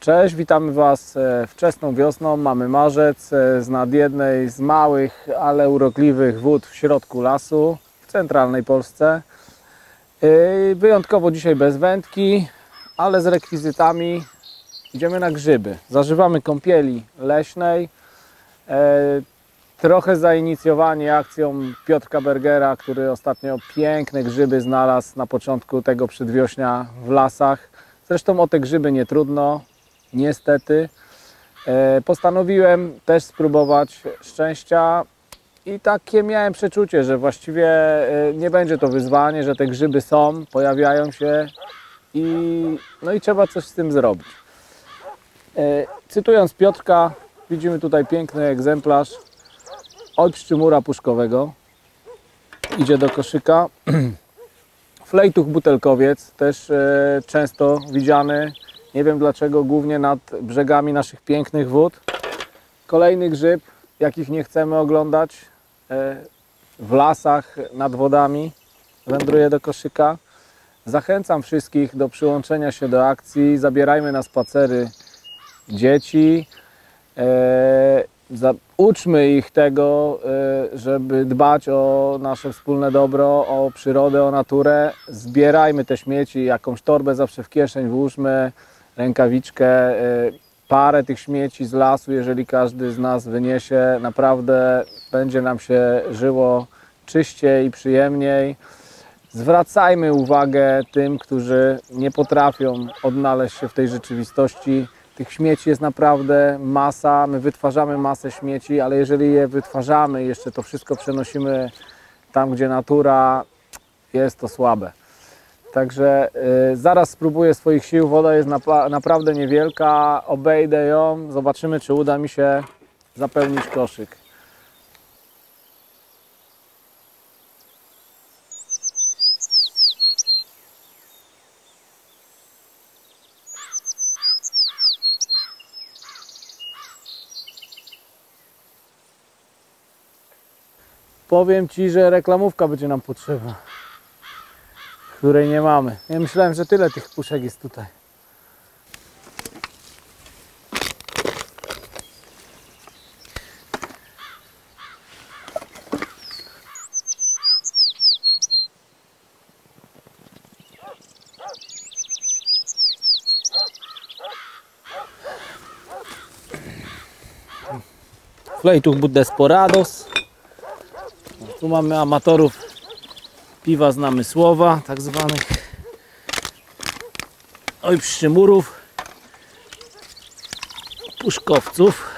Cześć, witamy Was e, wczesną wiosną. Mamy marzec e, z nad jednej z małych, ale urokliwych wód w środku lasu w centralnej Polsce. E, Wyjątkowo dzisiaj bez wędki, ale z rekwizytami. Idziemy na grzyby. Zażywamy kąpieli leśnej. Trochę zainicjowani akcją Piotrka Bergera, który ostatnio piękne grzyby znalazł na początku tego przedwiośnia w lasach. Zresztą o te grzyby nie trudno, niestety. E, Postanowiłem też spróbować szczęścia i takie miałem przeczucie, że właściwie e, nie będzie to wyzwanie, że te grzyby są, pojawiają się i, no i trzeba coś z tym zrobić. E, Cytując Piotrka, widzimy tutaj piękny egzemplarz olszczymura puszkowego. Idzie do koszyka. Flejtuch butelkowiec, też często widziany. Nie wiem dlaczego, głównie nad brzegami naszych pięknych wód. Kolejny grzyb, jakich nie chcemy oglądać. E, w lasach, nad wodami. Wędruje do koszyka. Zachęcam wszystkich do przyłączenia się do akcji. Zabierajmy na spacery dzieci. E, uczmy ich tego, e, żeby dbać o nasze wspólne dobro, o przyrodę, o naturę. Zbierajmy te śmieci, jakąś torbę zawsze w kieszeń włóżmy, rękawiczkę, e, parę tych śmieci z lasu, jeżeli każdy z nas wyniesie, naprawdę będzie nam się żyło czyściej i przyjemniej. Zwracajmy uwagę tym, którzy nie potrafią odnaleźć się w tej rzeczywistości. Tych śmieci jest naprawdę masa, my wytwarzamy masę śmieci, ale jeżeli je wytwarzamy jeszcze to wszystko przenosimy tam, gdzie natura, jest to słabe. Także y, zaraz spróbuję swoich sił, woda jest naprawdę niewielka, obejdę ją, zobaczymy czy uda mi się zapełnić koszyk. Powiem Ci, że reklamówka będzie nam potrzebna, której nie mamy. Ja myślałem, że tyle tych puszek jest tutaj. Flejtuch Budesporados. Tu mamy amatorów piwa z namysłowa, tak zwanych oj przymurów, puszkowców.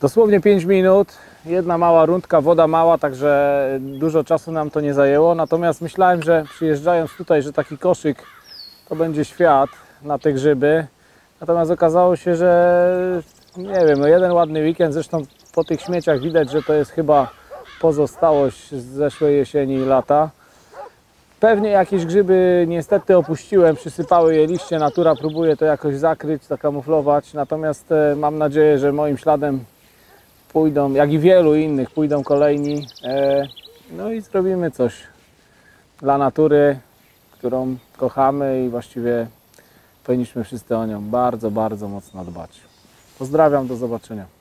Dosłownie 5 minut, jedna mała rundka, woda mała, także dużo czasu nam to nie zajęło. Natomiast myślałem, że przyjeżdżając tutaj, że taki koszyk to będzie świat na te grzyby. Natomiast okazało się, że nie wiem, no jeden ładny weekend, zresztą po tych śmieciach widać, że to jest chyba pozostałość z zeszłej jesieni i lata. Pewnie jakieś grzyby niestety opuściłem, przysypały je liście, natura próbuje to jakoś zakryć, zakamuflować. Natomiast e, mam nadzieję, że moim śladem pójdą, jak i wielu innych, pójdą kolejni. E, no i zrobimy coś dla natury, którą kochamy i właściwie powinniśmy wszyscy o nią bardzo, bardzo mocno dbać. Pozdrawiam, do zobaczenia.